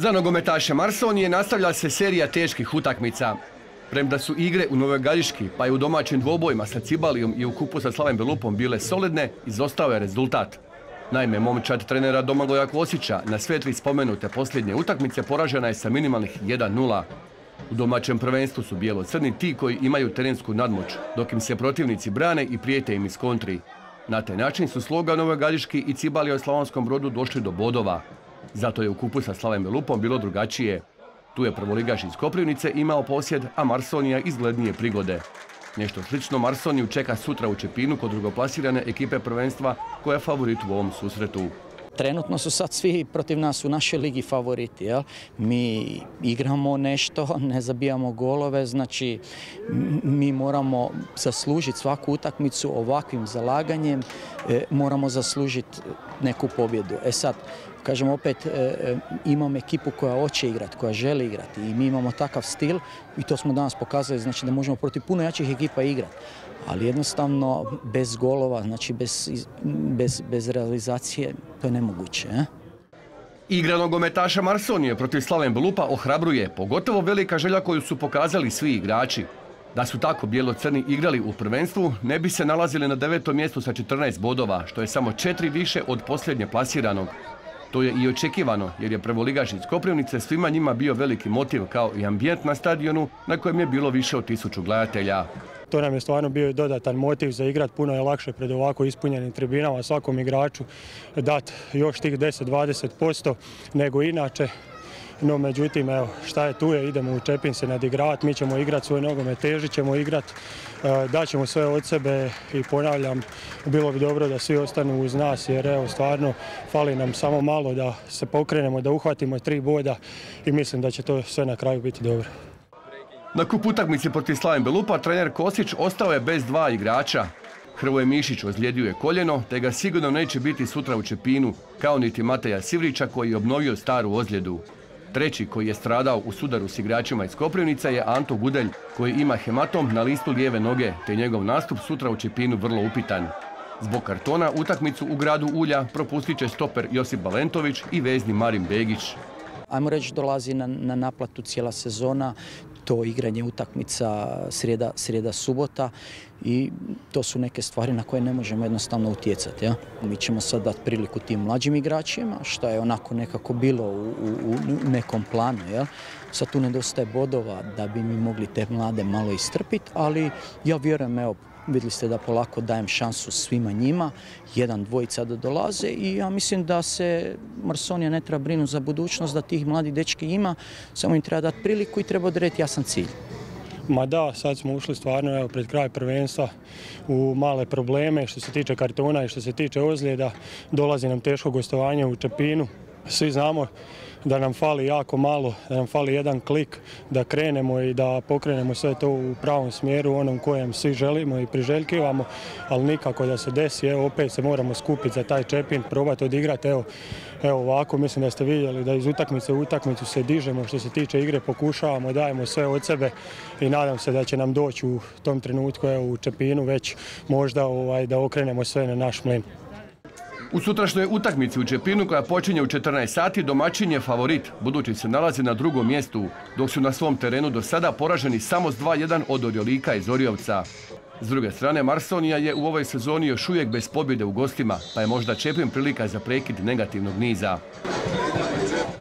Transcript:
Za nogometaše Marsonije nastavlja se serija teških utakmica. Premda su igre u Novoj Galjiški, pa i u domaćim dvobojima sa Cibalijom i u kupu sa Slavem Belupom bile solidne, izostao je rezultat. Naime, momčad trenera Domagoja Kvosića na sve tri spomenute posljednje utakmice poražena je sa minimalnih 1-0. U domaćem prvenstvu su bijelo-crni ti koji imaju terensku nadmoć, dok im se protivnici brane i prijete im iz kontri. Na taj način su sloga Novoj Galjiški i Cibalija u Slavonskom brodu došli do bodova. Zato je u kupu sa Slavem Belupom bilo drugačije. Tu je prvoligaš iz Koprivnice imao posjed, a Marsonija izglednije prigode. Nešto slično Marsoniju čeka sutra u Čepinu kod drugoplasirane ekipe prvenstva koja je favorit u ovom susretu. Trenutno su sad svi protiv nas u našoj ligi favoriti. Mi igramo nešto, ne zabijamo golove, znači mi moramo zaslužiti svaku utakmicu ovakvim zalaganjem, e, moramo zaslužiti neku pobjedu. E sad, kažem opet, e, e, imam ekipu koja hoće igrati, koja želi igrati i mi imamo takav stil i to smo danas pokazali, znači da možemo protiv puno jačih ekipa igrati. Ali jednostavno bez golova, znači bez, bez, bez realizacije, to je nemoguće. Eh? Igra nogometaša Marsonije protiv Slaven Blupa ohrabruje, pogotovo velika želja koju su pokazali svi igrači. Da su tako bijelo-crni igrali u prvenstvu, ne bi se nalazili na devetom mjestu sa 14 bodova, što je samo četiri više od posljednje plasiranog. To je i očekivano jer je prvoligaš iz Koprivnice svima njima bio veliki motiv kao i ambijent na stadionu na kojem je bilo više od tisuću gledatelja. To nam je stvarno bio dodatan motiv za igrat, puno je lakše pred ovako ispunjenim tribinama svakom igraču dati još tih 10-20% nego inače. No međutim, evo, šta je tu je, idemo u Čepin se nadigravati, mi ćemo igrati svoj nogome, težit ćemo igrati, e, daćemo sve od sebe i ponavljam, bilo bi dobro da svi ostanu uz nas jer evo stvarno fali nam samo malo da se pokrenemo, da uhvatimo tri boda i mislim da će to sve na kraju biti dobro. Na kup utakmici protiv Slaven Belupa trener Kosić ostao je bez dva igrača. Hrvoje Mišić ozlijedio je koljeno, te ga sigurno neće biti sutra u Čepinu, kao niti Mateja Sivrića koji je obnovio staru ozljedu. Treći koji je stradao u sudaru s igračima iz Koprivnica je Anto Gudelj, koji ima hematom na listu lijeve noge, te njegov nastup sutra u Čepinu vrlo upitan. Zbog kartona utakmicu u gradu Ulja propustit će stoper Josip Balentović i vezni Marin Begić. Ajmo reći dolazi na, na naplatu cijela sezona, to igranje utakmica srijeda, srijeda subota i to su neke stvari na koje ne možemo jednostavno utjecati. Ja? Mi ćemo sad dati priliku tim mlađim igračima, što je onako nekako bilo u, u, nekom planu. Ja? Sad tu nedostaje bodova da bi mi mogli te mlade malo istrpiti, ali ja vjerujem, evo, Vidjeli ste da polako dajem šansu svima njima, jedan, dvojica da dolaze i ja mislim da se Marsonija ne treba brinuti za budućnost, da tih mladih dečki ima, samo im treba dati priliku i treba odrediti jasan cilj. Ma da, sad smo ušli stvarno evo, pred kraj prvenstva u male probleme što se tiče kartona i što se tiče ozljeda. Dolazi nam teško gostovanje u Čepinu. Svi znamo da nam fali jako malo, da nam fali jedan klik da krenemo i da pokrenemo sve to u pravom smjeru, onom kojem svi želimo i priželjkivamo, ali nikako da se desi, evo opet se moramo skupiti za taj čepin, probati odigrati, evo, evo ovako mislim da ste vidjeli da iz utakmice u utakmicu se dižemo što se tiče igre, pokušavamo, dajemo sve od sebe i nadam se da će nam doći u tom trenutku evo, u Čepinu već možda ovaj, da okrenemo sve na naš mlin. U sutrašnjoj utakmici u Čepinu koja počinje u 14 sati domaćin je favorit, budući se nalazi na drugom mjestu, dok su na svom terenu do sada poraženi samo s 2-1 od Orjolika iz Orjovca. S druge strane, Marsonija je u ovoj sezoni još uvijek bez pobjede u gostima, pa je možda Čepin prilika za prekid negativnog niza.